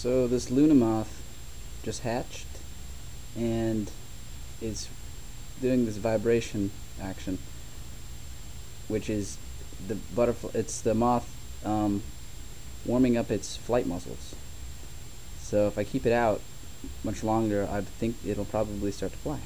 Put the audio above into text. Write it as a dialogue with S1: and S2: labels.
S1: So this Luna moth just hatched and is doing this vibration action, which is the butterfly. It's the moth um, warming up its flight muscles. So if I keep it out much longer, I think it'll probably start to fly.